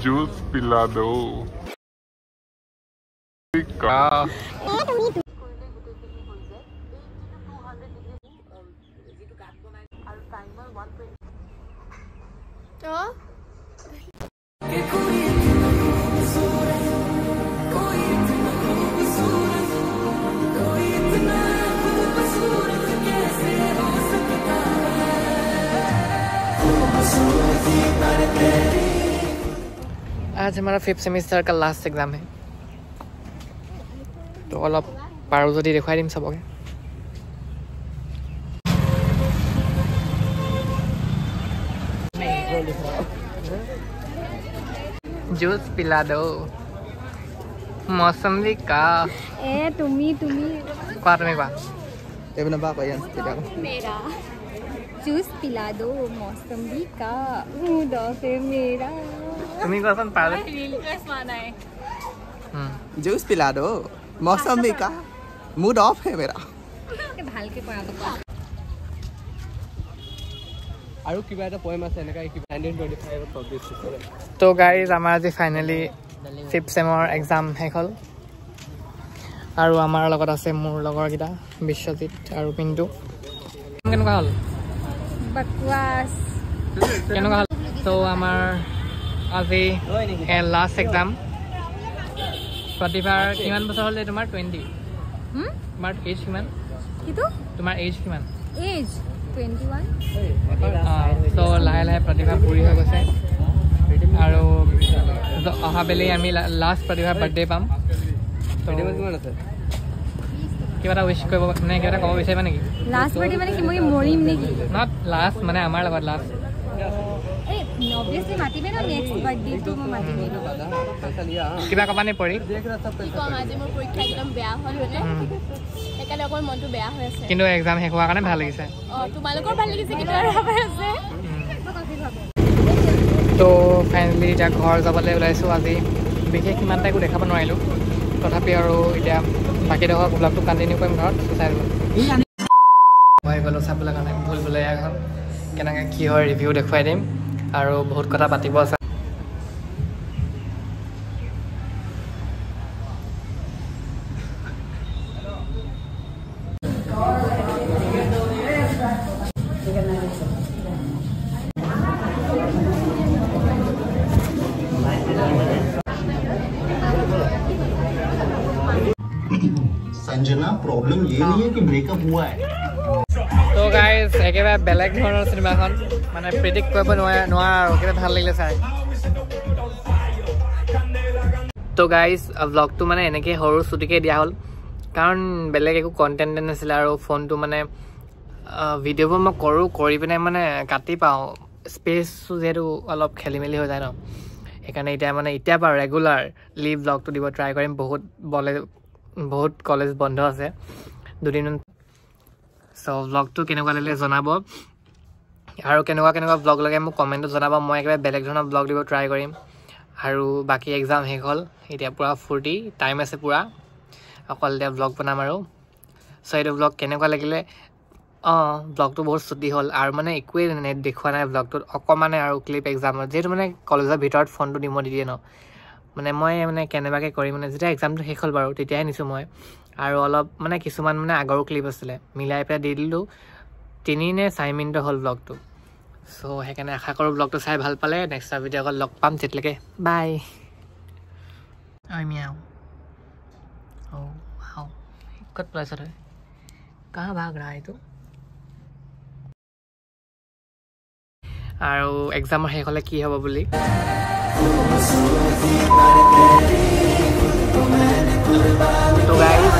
Juice पिला दो। सूरत ही पर तेरी आज हमारा फिफ्थ सेमिस्टर का लास्ट एग्जाम है तो অলপ পাৰোঁ যদি দেখুৱাই দিম চবকে जूस पिला दो मौसमी का এ তুমি তুমি কোৱা তুমি কোৱা Dia benar जूस पिला दो मौसमी का मूड ऑफ है मेरा তুমি কোৱাচোন পাৰোঁ रील क्रश माना है Jus पिला दो मौसमी का मूड ऑफ है मेरा ভালকে কৰা তো কোৱা আৰু কিবা এটা পয়েম আছে এনেকা কিবা 1925 পাব্লিছ হৈছে তো গাইজ আমাৰ আজি ফাইনেলি ফিফ্থ চেমৰ এক্সাম শেষ হ'ল আৰু আমাৰ লগত আছে মোৰ লগৰকেইটা বিশ্বজিত আৰু পিণ্টু কেনেকুৱা হ'ল কেনেকুৱা চ' আমাৰ আজি লাষ্ট এক্সাম প্ৰতিভাৰ কিমান বছৰ হ'ল তোমাৰ টুৱেণ্টি তোমাৰ এজ কিমান তোমাৰ এজ কিমান চ' লাহে লাহে প্ৰতিভা পুৰি হৈ গৈছে আৰু অহাবেলি আমি লাষ্ট প্ৰতিভা বাৰ্থডে পাম কিবা এটা উইচ কৰিব মানে কিবা এটা ক'ব বিচাৰিবা নেকি লাষ্ট বাৰ্থডে মানে কি মই মৰিম নেকি নট লাষ্ট মানে আমাৰ লগত লাষ্ট কিবা ক'বা নে পৰি কিন্তু এক্সাম শেষ হোৱাৰ কাৰণে ভাল লাগিছে তো ফাইনেলি এতিয়া ঘৰ যাবলৈ ওলাইছোঁ আজি বিশেষ ইমান এটা একো দেখাব নোৱাৰিলোঁ তথাপি আৰু এতিয়া বাকী ডোখৰ ব্লগটো কণ্টিনিউ কৰিম ঘৰত চাই ল'ব মই গ'লোঁ চাবলৈ কাৰণে ভুল বোলে এখন। কেনেকৈ কি হয় ৰিভিউ দেখুৱাই দিম। আৰু বহুত কথা পাতিব আছে। संजना प्रॉब्लम ये नहीं है कि ब्रेकअप हुआ है তো গাইজ একেবাৰে বেলেগ ধৰণৰ চিনেমাখন মানে প্ৰিডিক্ট কৰিব নোৱাৰে নোৱাৰা আৰু একেবাৰে ভাল লাগিলে চাই তো গাইজ ব্লগটো মানে এনেকৈ সৰু চুটিকৈ দিয়া হ'ল কাৰণ বেলেগ একো কণ্টেণ্ট নাছিলে আৰু ফোনটো মানে ভিডিঅ'বোৰ মই কৰোঁ কৰি পিনে মানে কাটি পাওঁ স্পেচটো যিহেতু অলপ খেলি মেলি হৈ যায় ন সেইকাৰণে এতিয়া মানে এতিয়া বাৰু ৰেগুলাৰ লিভ ব্লগটো দিব ট্ৰাই কৰিম বহুত বলে বহুত কলেজ বন্ধ আছে। দুদিন চ' ব্লগটো কেনেকুৱা লাগিলে জনাব। আৰু কেনেকুৱা কেনেকুৱা ব্লগ লাগে মোক কমেণ্টত জনাব। মই একেবাৰে বেলেগ ধৰণৰ ব্লগ দিব ট্ৰাই কৰিম। আৰু বাকী এক্সাম শেষ হ'ল। এতিয়া পূৰা ফূৰ্তি। টাইম আছে পূৰা। অকল এতিয়া ব্লগ বনাম আৰু। চ' এইটো ব্লগ কেনেকুৱা লাগিলে? অঁ ব্লগটো বহুত চুটি হ'ল। আৰু মানে একোৱেই দেখুওৱা নাই ব্লগটোত অকণমানে আৰু ক্লিপ এক্সামত যিহেতু মানে কলেজৰ ভিতৰত ফোনটো নিব নিদিয়ে ন। মানে মই মানে কেনেবাকৈ কৰি মানে যেতিয়া এক্সামটো শেষ হ'ল বাৰু তেতিয়াহে নিছোঁ মই। আৰু অলপ মানে কিছুমান মানে আগৰো ক্লিপ আছিলে মিলাই পেলাই দি দিলোঁ। তিনি নে চাৰি মিনিটৰ হ'ল ব্লগটো চ' সেইকাৰণে আশা কৰোঁ ব্লগটো চাই ভাল পালে। নেক্সট ভিডিঅ' অকল লগ পাম তেতিয়ালৈকে। বাই আও ক'ত পেলাইছ তই কাহ ভাগ ৰা এইটো আৰু এক্সামৰ শেষ হ'লে কি হ'ব বুলি? तो गाइस